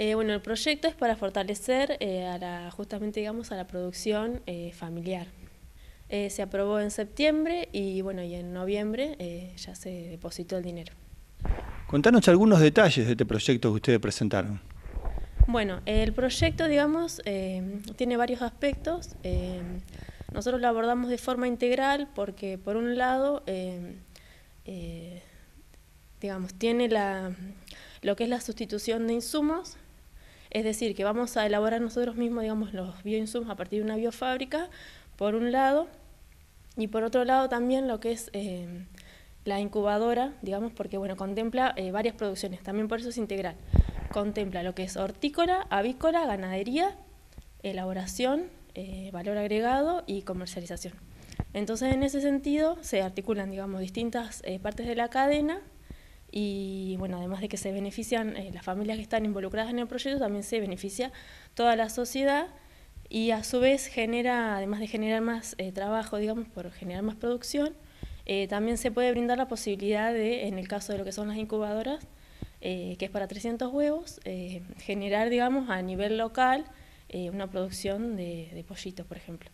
Eh, bueno, el proyecto es para fortalecer eh, a la, justamente digamos a la producción eh, familiar. se aprobó en septiembre y bueno y en noviembre ya se depositó el dinero. Contanos algunos detalles de este proyecto que ustedes presentaron. Bueno, el proyecto, digamos, tiene varios aspectos. nosotros lo abordamos de forma integral porque, por un lado, digamos, tiene la, lo que es la sustitución de insumos, es decir, que vamos a elaborar nosotros mismos, digamos, los bioinsumos a partir de una biofábrica, por un lado, y por otro lado también lo que es eh, la incubadora, digamos, porque bueno, contempla eh, varias producciones, también por eso es integral. Contempla lo que es hortícola, avícola, ganadería, elaboración, eh, valor agregado y comercialización. Entonces, en ese sentido, se articulan, digamos, distintas partes de la cadena y bueno, además de que se benefician eh, las familias que están involucradas en el proyecto, también se beneficia toda la sociedad y a su vez genera, además de generar más eh, trabajo, digamos, por generar más producción, eh, también se puede brindar la posibilidad de, en el caso de lo que son las incubadoras, que es para 300 huevos, generar, digamos, a nivel local una producción de, de, pollitos, por ejemplo.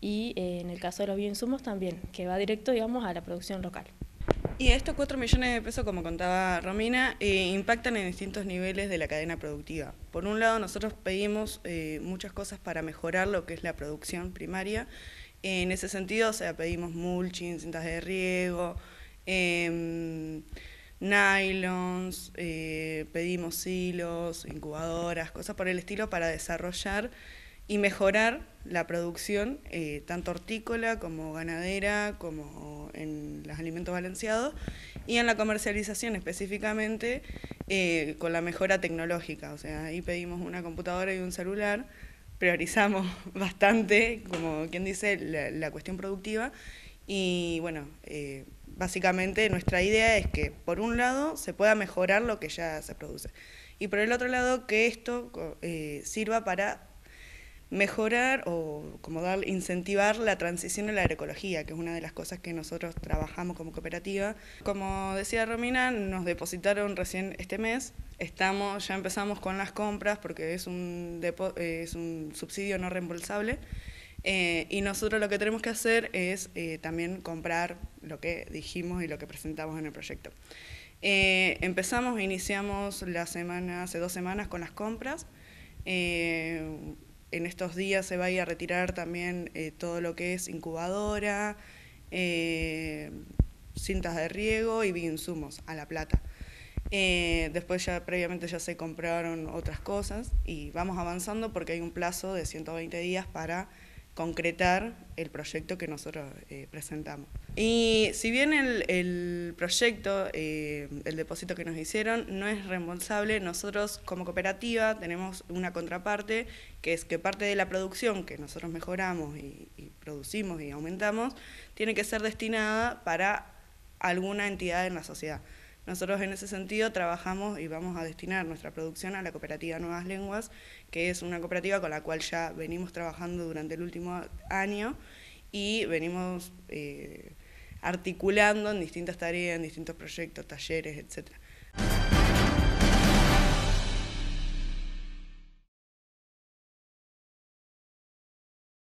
Y en el caso de los bioinsumos también, que va directo, digamos, a la producción local. Y estos 4 millones de pesos, como contaba Romina, eh, impactan en distintos niveles de la cadena productiva. Por un lado, nosotros pedimos eh, muchas cosas para mejorar lo que es la producción primaria. En ese sentido, o sea, pedimos mulching, cintas de riego, em, nylons, eh, pedimos silos, incubadoras, cosas por el estilo para desarrollar y mejorar la producción, eh, tanto hortícola como ganadera, como en los alimentos balanceados, y en la comercialización específicamente eh, con la mejora tecnológica. O sea, ahí pedimos una computadora y un celular, priorizamos bastante, como quien dice, la, cuestión productiva, y bueno, eh, básicamente nuestra idea es que por un lado se pueda mejorar lo que ya se produce, y por el otro lado que esto sirva para mejorar o como dar, incentivar la transición a la agroecología, que es una de las cosas que nosotros trabajamos como cooperativa. Como decía Romina, nos depositaron recién este mes, estamos, ya empezamos con las compras porque es un, es un subsidio no reembolsable. Eh, y nosotros lo que tenemos que hacer es eh, también comprar lo que dijimos y lo que presentamos en el proyecto. Eh, empezamos, iniciamos la semana, hace dos semanas con las compras en estos días se va a ir a retirar también eh, todo lo que es incubadora, eh, cintas de riego y bioinsumos a La Plata. Eh, después ya previamente ya se compraron otras cosas y vamos avanzando porque hay un plazo de 120 días para concretar el proyecto que nosotros eh, presentamos. Y si bien el, proyecto, eh, el depósito que nos hicieron, no es reembolsable, nosotros como cooperativa tenemos una contraparte, que es que parte de la producción que nosotros mejoramos y, y producimos y aumentamos, tiene que ser destinada para alguna entidad en la sociedad. Nosotros en ese sentido trabajamos y vamos a destinar nuestra producción a la cooperativa Nuevas Lenguas, que es una cooperativa con la cual ya venimos trabajando durante el último año y venimos eh, articulando en distintas tareas, en distintos proyectos, talleres, etcétera.